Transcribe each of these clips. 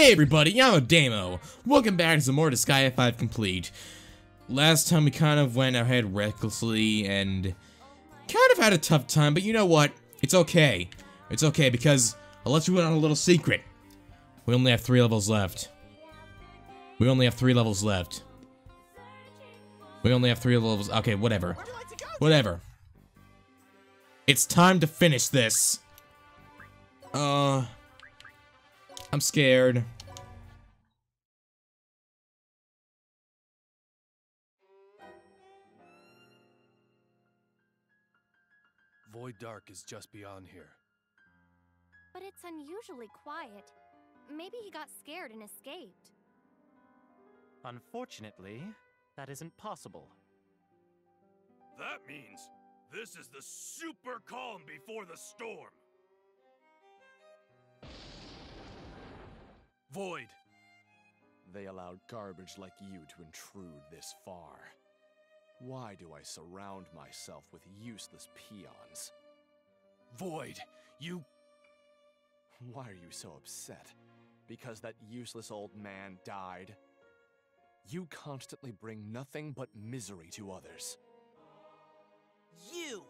Hey everybody, I'm Adamo. Welcome back to some more Disgaea 5 Complete. Last time we kind of went ahead recklessly and kind of had a tough time, but you know what? It's okay. It's okay because I'll let you in on a little secret. We only have three levels left. We only have three levels left. We only have three levels. Okay, whatever. Whatever. It's time to finish this. Uh... I'm scared. Void Dark is just beyond here. But it's unusually quiet. Maybe he got scared and escaped. Unfortunately, that isn't possible. That means this is the super calm before the storm. Void! They allowed garbage like you to intrude this far. Why do I surround myself with useless peons? Void! You. Why are you so upset? Because that useless old man died? You constantly bring nothing but misery to others. You!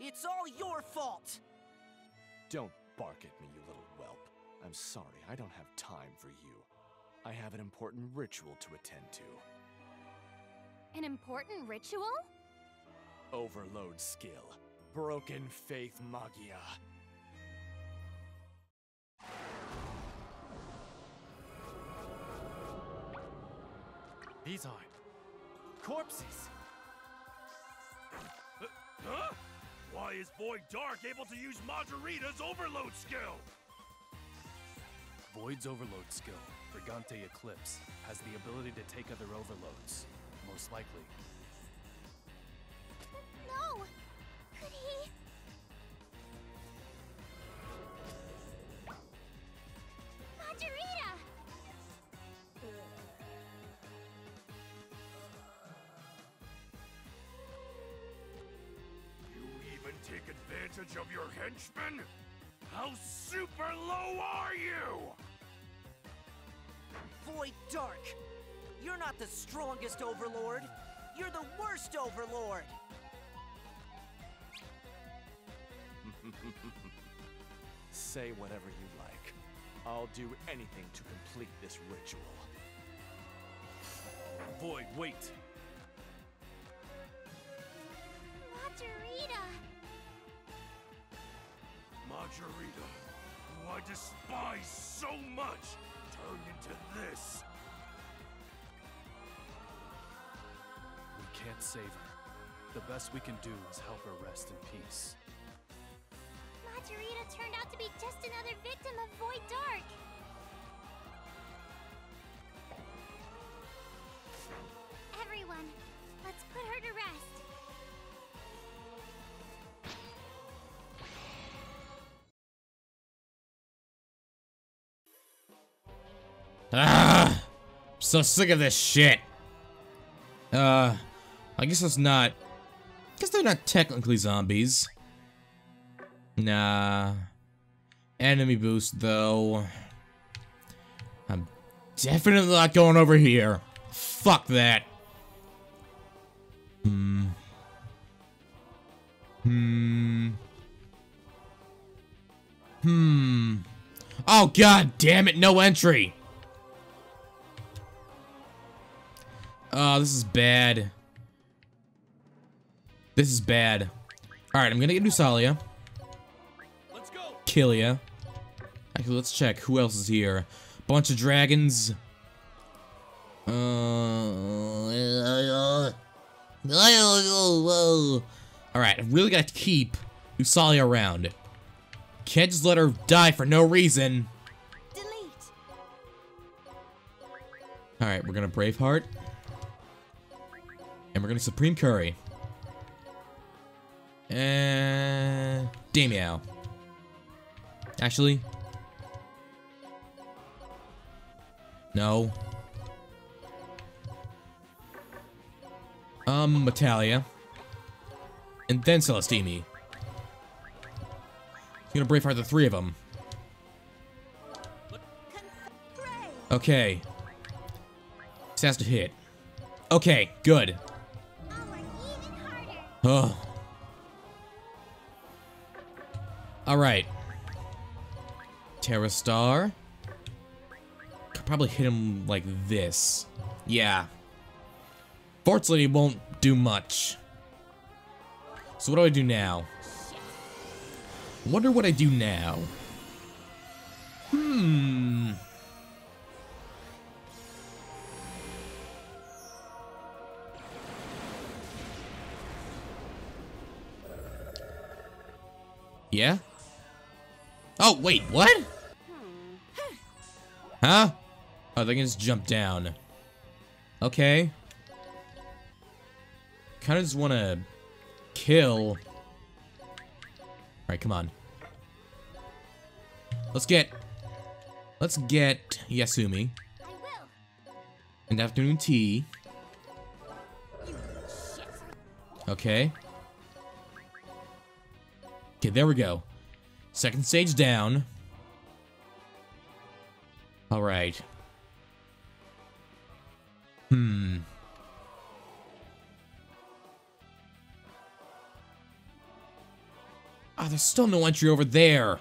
It's all your fault! Don't bark at me, you little whelp. I'm sorry, I don't have time for you. I have an important ritual to attend to. An important ritual? Overload skill. Broken faith magia. These are corpses. Huh? Why is Void Dark able to use Majorita's overload skill? Void's overload skill, Brigante Eclipse, has the ability to take other overloads. Most likely. No! Could he? Majorita! You even take advantage of your henchmen? How super low are you? Void Dark! You're not the strongest Overlord! You're the worst Overlord! Say whatever you like. I'll do anything to complete this ritual. Void, wait! Majorita, who I despise so much, turned into this. We can't save her. The best we can do is help her rest in peace. Majorita turned out to be just another victim of Void Dark! Ah! I'm so sick of this shit. Uh, I guess it's not. I guess they're not technically zombies. Nah. Enemy boost, though. I'm definitely not going over here. Fuck that. Hmm. Hmm. Hmm. Oh, god damn it, no entry. Oh, this is bad. This is bad. Alright, I'm gonna get Nusalia. Let's go! Killia. Actually, let's check. Who else is here? Bunch of dragons. Uh. Alright, I really gotta keep Nusalia around. Can't just let her die for no reason. Delete! Alright, we're gonna Braveheart. And we're gonna Supreme Curry. And Damiao. Actually. No. Um, Metallia. And then Celestini. He's gonna Braveheart the three of them. Okay. This has to hit. Okay, good. Oh. Alright. Tera Star. Could probably hit him like this. Yeah. Fortunately, it won't do much. So what do I do now? Wonder what I do now. Yeah? Oh, wait, what? Huh? Oh, they can just jump down. Okay. Kind of just want to kill. Alright, come on. Let's get... Let's get Yasumi. And afternoon tea. Okay. Okay, there we go. Second stage down. Alright. Hmm. Ah, there's still no entry over there.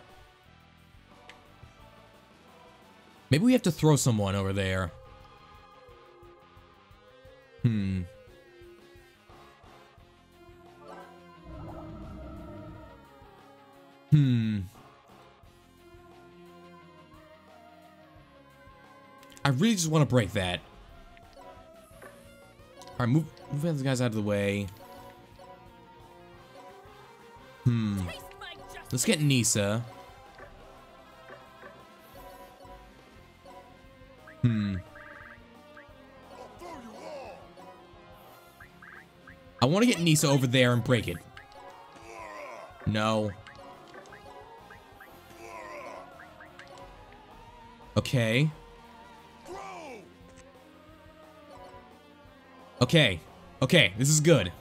Maybe we have to throw someone over there. Hmm. I really just want to break that. Alright, move, move these guys out of the way. Hmm. Let's get Nisa. Hmm. I want to get Nisa over there and break it. No. Okay. Okay. Okay, this is good.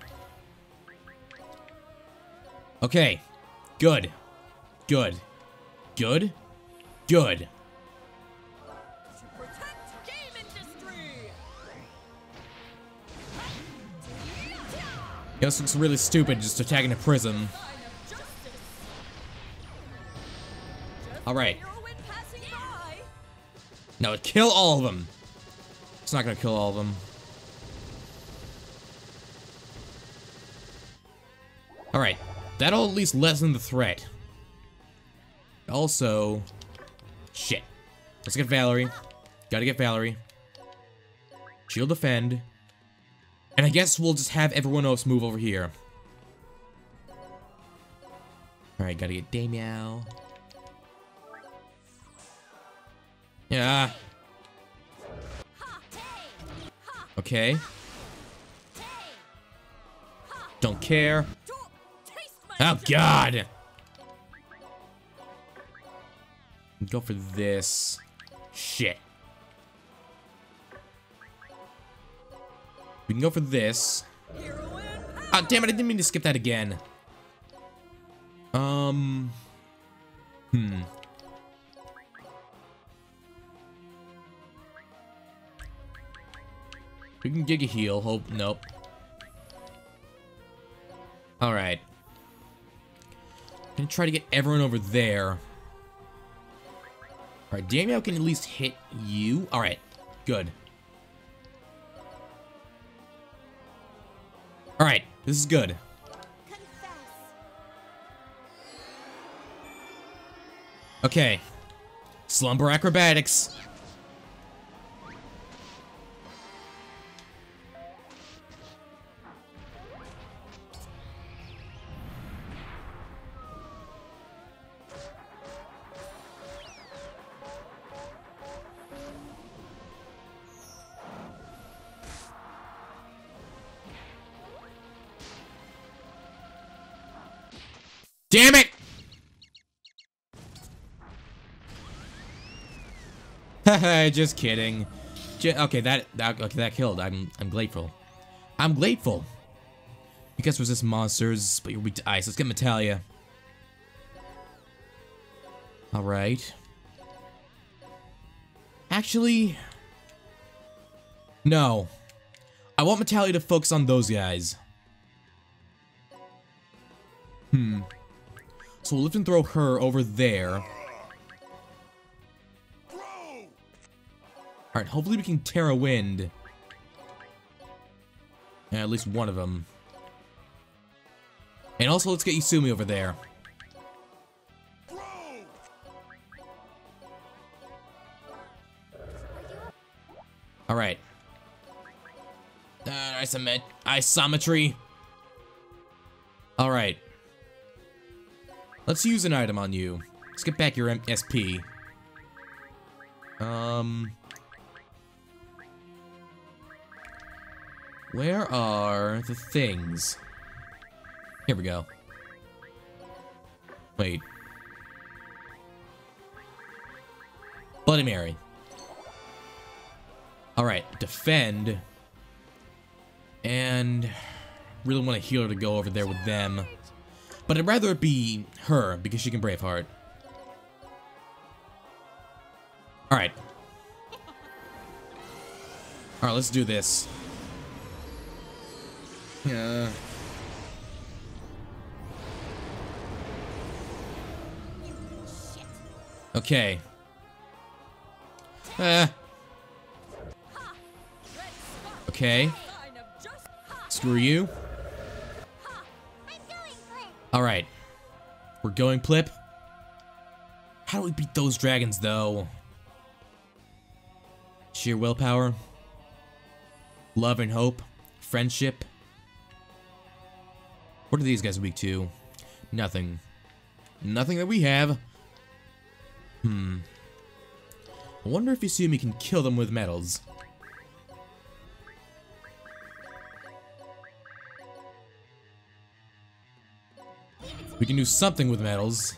Okay. Good. Good. Good. Good. This looks really stupid just attacking a prism. Alright. No, kill all of them. It's not gonna kill all of them. Alright. That'll at least lessen the threat. Also... Shit. Let's get Valerie. Gotta get Valerie. She'll defend. And I guess we'll just have everyone else move over here. Alright, gotta get Damiao. Yeah. Okay. Don't care. Oh, God! Go for this. Shit. We can go for this. Ah, damn it, I didn't mean to skip that again. Um... Hmm. We can Giga Heal. Hope. Nope. Alright. Gonna try to get everyone over there. Alright, Damiao can at least hit you. Alright. Good. Alright. This is good. Okay. Slumber acrobatics. Damn it! Just kidding. J okay, that that okay, that killed. I'm I'm grateful. I'm grateful. You guys resist monsters, but you're weak to ice. Let's get Metallia. All right. Actually... No. I want Metallia to focus on those guys. Hmm. So we'll lift and throw her over there. Alright, hopefully we can Tera Wind. Yeah, at least one of them. And also, let's get Yusumi over there. Alright. Uh, isomet isometry. Alright. Let's use an item on you. Let's get back your M SP. Um... Where are the things? Here we go. Wait. Bloody Mary. Alright, defend. And really want a healer to go over there with them. But I'd rather it be her, because she can Braveheart. Alright. Alright, let's do this. Yeah. Okay. Uh. Okay. Screw you. Alright. We're going Plip. How do we beat those dragons, though? Sheer willpower? Love and hope? Friendship? What are these guys weak to? Nothing. Nothing that we have. Hmm. I wonder if Yusumi can kill them with metals. We can do something with metals.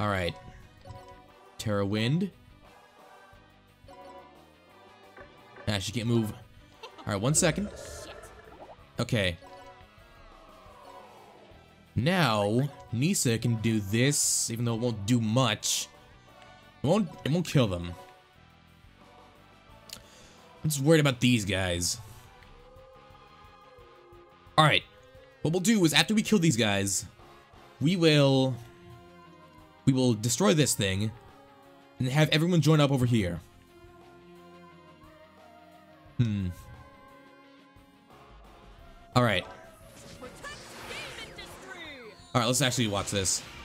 Alright. Tera Wind. Ah, she can't move. Alright, one second. Okay. Now, Nisa can do this, even though it won't do much. It won't, it won't kill them. I'm just worried about these guys. Alright. What we'll do is after we kill these guys, we will... We will destroy this thing, and have everyone join up over here. Hmm. Alright. Alright, let's actually watch this. This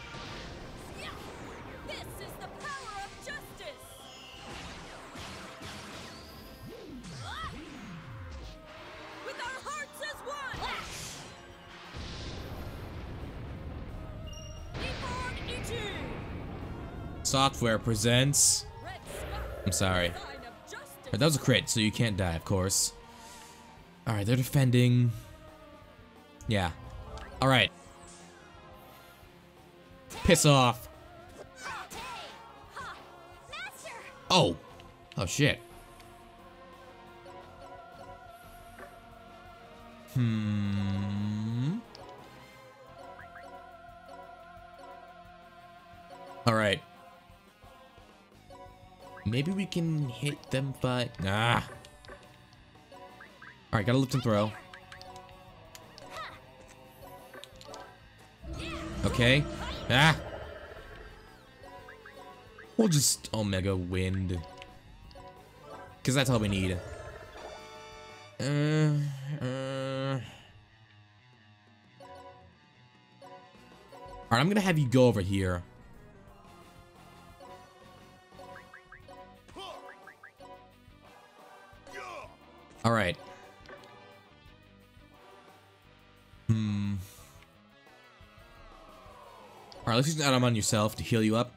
Software presents... I'm sorry. Alright, that was a crit, so you can't die, of course. Alright, they're defending... Yeah. Alright. Piss off. Oh. Oh, shit. Hmm. Alright. Maybe we can hit them by... Ah. Alright, gotta lift and throw. Okay. Ah! We'll just Omega Wind. Because that's all we need. Uh, uh... Alright, I'm gonna have you go over here. Alright. Hmm. Alright, let's use an item on yourself to heal you up.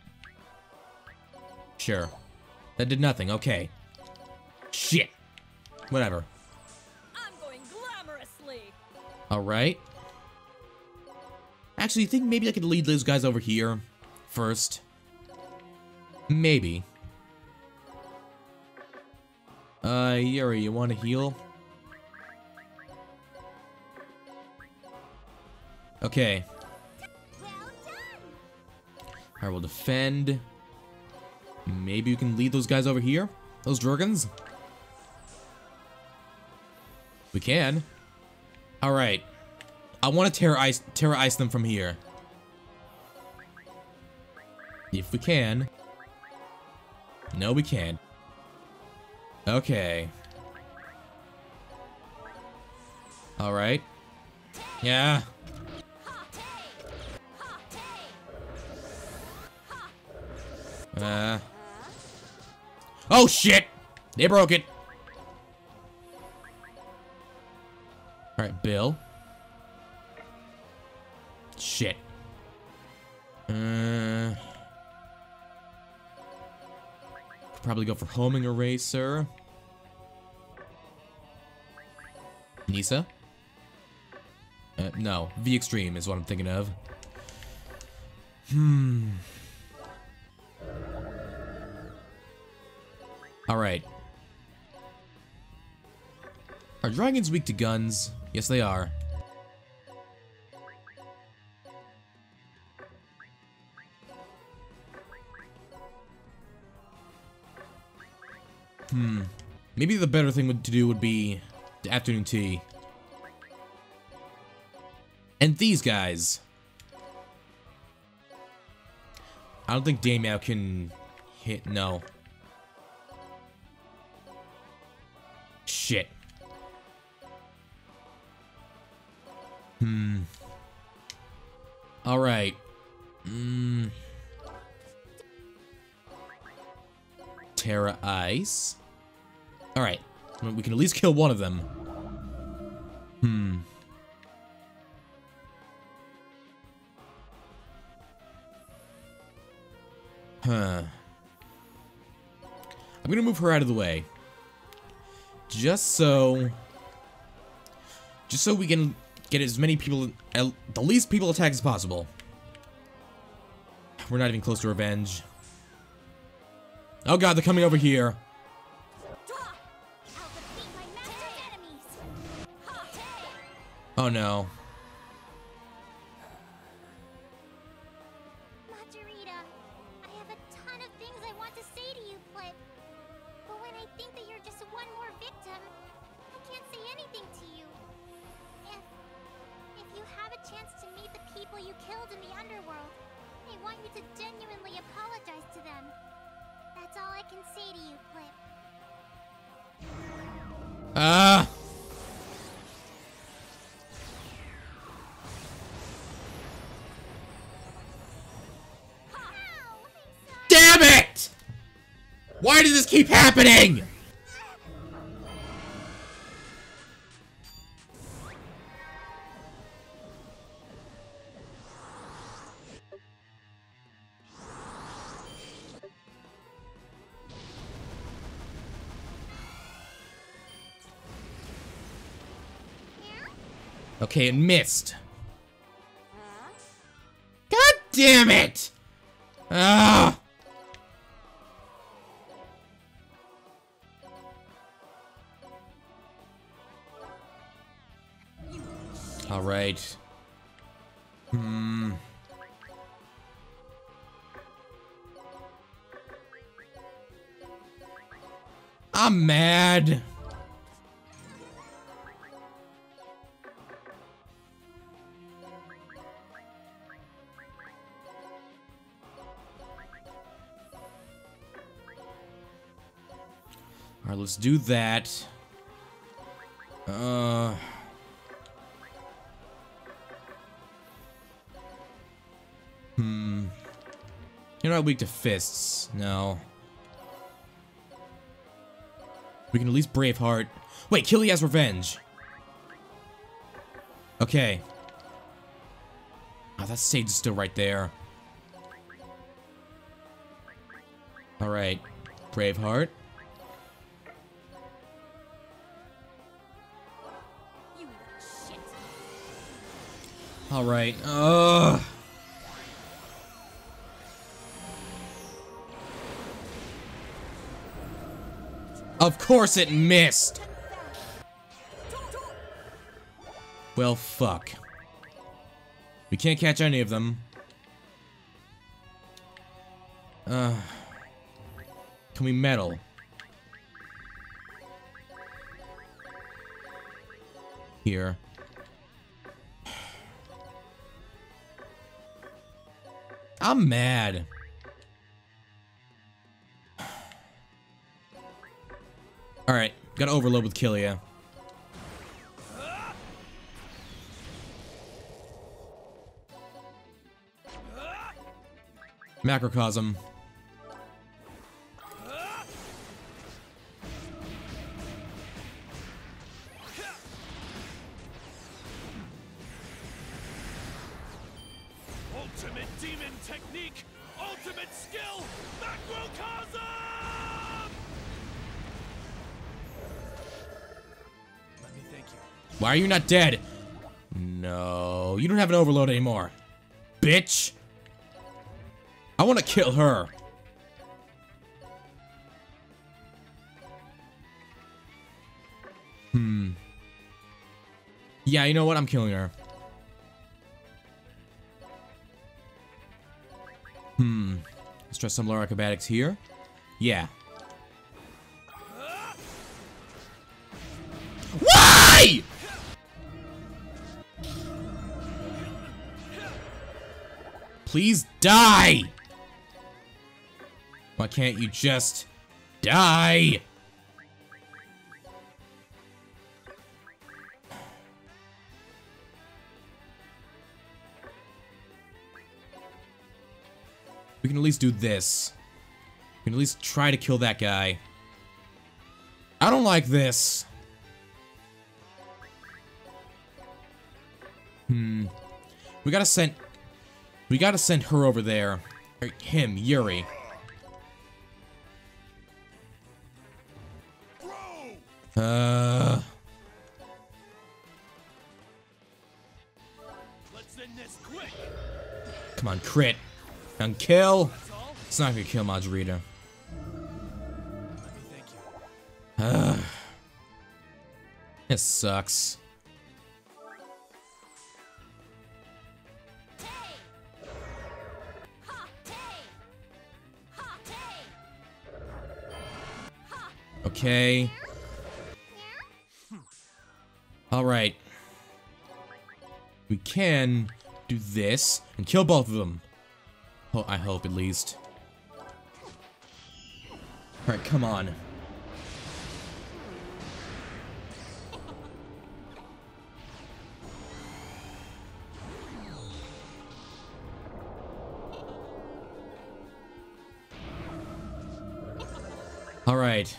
Sure. That did nothing, okay. Shit. Whatever. I'm going glamorously! Alright. Actually, you think maybe I could lead those guys over here first? Maybe. Uh, Yuri, you want to heal? Okay. Alright, we'll defend. Maybe you can lead those guys over here? Those dragons? We can. Alright. I want to Tera Ice, Tera Ice them from here. If we can. No, we can't. Okay. Alright. Yeah. Uh. Oh shit! They broke it. Alright, Bill. Shit. Uh. Probably go for homing eraser. Nisa? Uh, no, V Extreme is what I'm thinking of. Hmm. Alright. Are dragons weak to guns? Yes, they are. Hmm. Maybe the better thing to do would be afternoon tea. And these guys. I don't think Damien can hit. No. Shit. Hmm. Alright. Hmm. Tera Ice. Alright. We can at least kill one of them. Hmm. Huh. I'm gonna move her out of the way. Just so... Just so we can get as many people... The least people attacked as possible. We're not even close to revenge. Oh god, they're coming over here. Oh no. Keep happening? Okay, it missed. God damn it! Ah! Let's do that. Uh. Hmm. You're not weak to fists. No. We can at least Braveheart. Wait, Killy has revenge. Okay. Oh, that sage is still right there. Alright. Braveheart. Alright. Ugh. Of course it missed! Well, fuck. We can't catch any of them. Uh, can we meddle? Here. I'm mad. Alright, gotta overload with Killia. Macrocosm. Are you not dead? No, you don't have an overload anymore. Bitch! I want to kill her. Hmm. Yeah, you know what? I'm killing her. Hmm. Let's try some lower acrobatics here. Yeah. Why? Please die! Why can't you just die? We can at least do this. We can at least try to kill that guy. I don't like this. Hmm. We gotta send... We gotta send her over there. Or him, Yuri. Uh... Come on, crit. And kill. It's not gonna kill Majorita. Ugh. This sucks. Okay. Alright. We can do this and kill both of them. Oh, I hope at least. Alright, come on. Alright.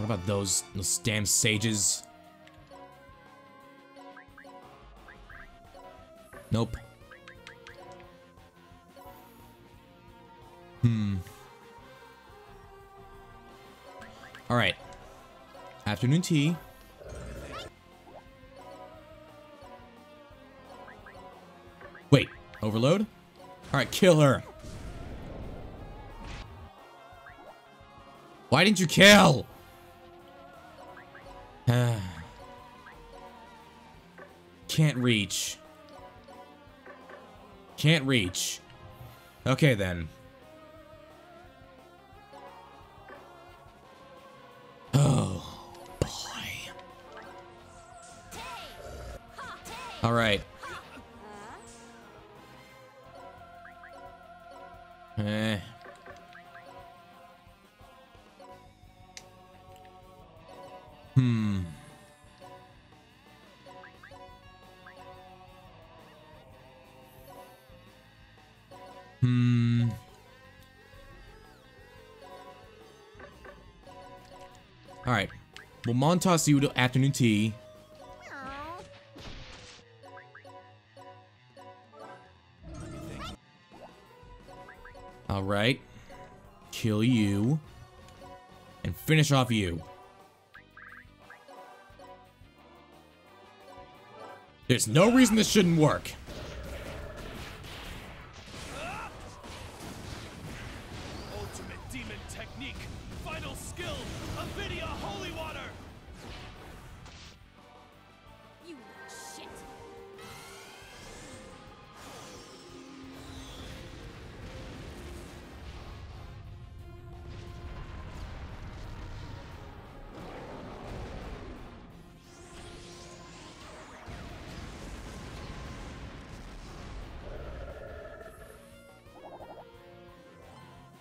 What about those, those damn sages? Nope. Hmm. Alright. Afternoon tea. Wait, overload? Alright, kill her. Why didn't you kill? Reach. Can't reach. Okay then. Oh, boy. Alright. Eh. Hmm. Hmm. All right. We'll Montas you to afternoon tea. All right. Kill you. And finish off you. There's no reason this shouldn't work.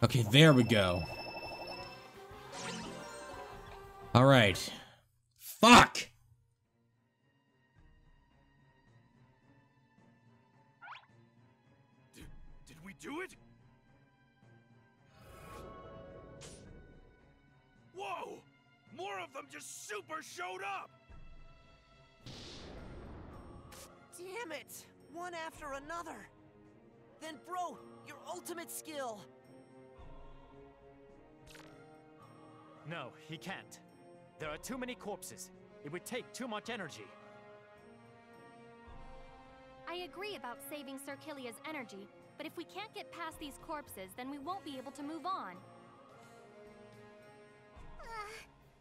Okay, there we go. Alright. Fuck! Did, did we do it? Whoa! More of them just super showed up! Damn it! One after another. Then, bro, your ultimate skill. No, he can't. There are too many corpses. It would take too much energy. I agree about saving Sir Killia's energy, but if we can't get past these corpses, then we won't be able to move on. Uh,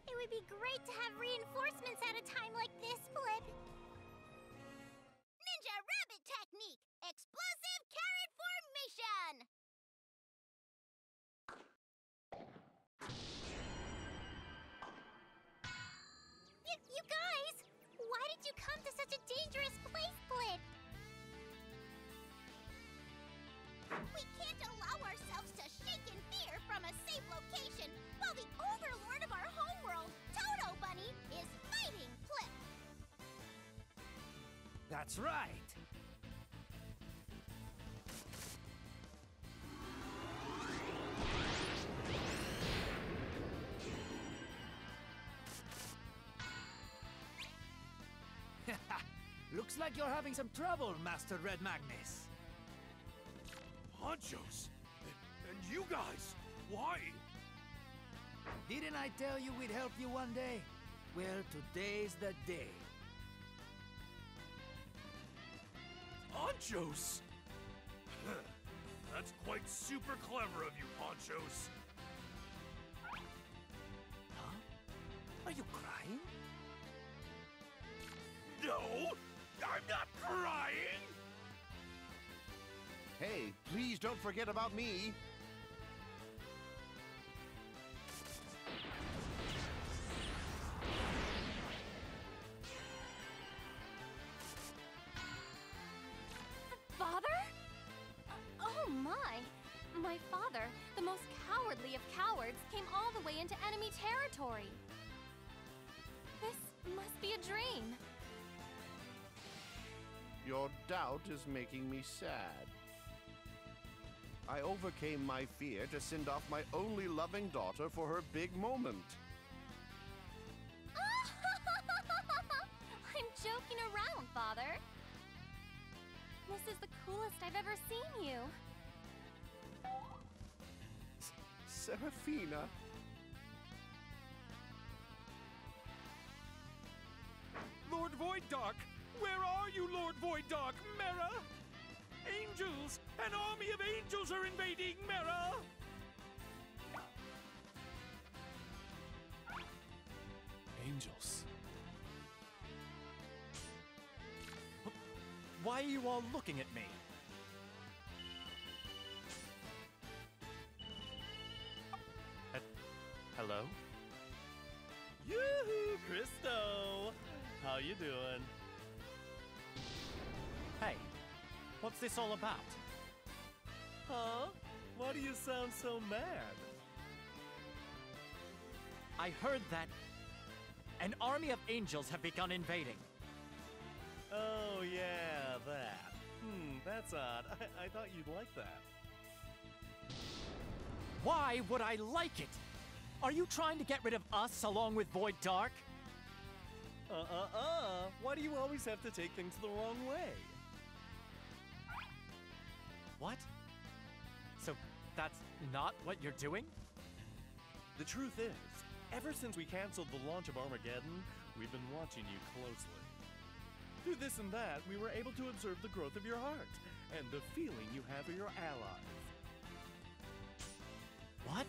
it would be great to have reinforcements at a time like this, Flip. Such a dangerous place, Flip? We can't allow ourselves to shake in fear from a safe location while the overlord of our homeworld, Toto Bunny, is fighting Flip. That's right. Looks like you're having some trouble, Master Red Magnus. Honchos! And, you guys! Why? Didn't I tell you we'd help you one day? Well, today's the day. Honchos! That's quite super clever of you, Honchos. Huh? Are you crying? No! Please don't forget about me. Father? Oh my! My father, the most cowardly of cowards, came all the way into enemy territory. This must be a dream. Your doubt is making me sad. I overcame my fear to send off my only loving daughter for her big moment. I'm joking around, Father. This is the coolest I've ever seen you. Seraphina. Lord Void Dark! Where are you, Lord Void Dark? Mera! Angels! An army of angels are invading Mera! Angels. Why are you all looking at me? Uh, hello? Yoo-hoo, Christo! How you doing? Hey, what's this all about? Huh? Why do you sound so mad? I heard that an army of angels have begun invading. Oh, yeah, that. Hmm, that's odd. I, I thought you'd like that. Why would I like it? Are you trying to get rid of us along with Void Dark? Uh uh uh. Why do you always have to take things the wrong way? What? So that's not what you're doing? The truth is, ever since we canceled the launch of Armageddon, we've been watching you closely. Through this and that, we were able to observe the growth of your heart and the feeling you have for your allies. What?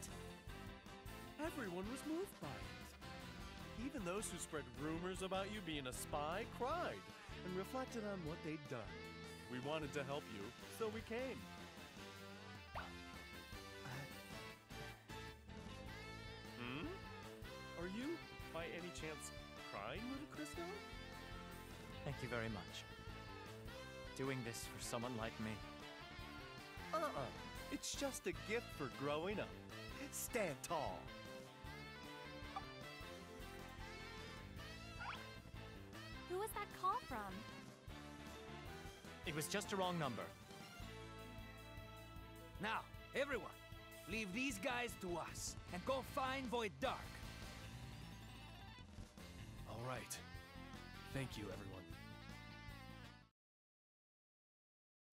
Everyone was moved by it. Even those who spread rumors about you being a spy cried and reflected on what they'd done. We wanted to help you, so we came. Hmm? Are you, by any chance, crying, little Christo? Thank you very much. Doing this for someone like me. Uh-uh. It's just a gift for growing up. Stand tall. Who was that call from? It was just a wrong number. Now, everyone, leave these guys to us and go find Void Dark. All right. Thank you, everyone.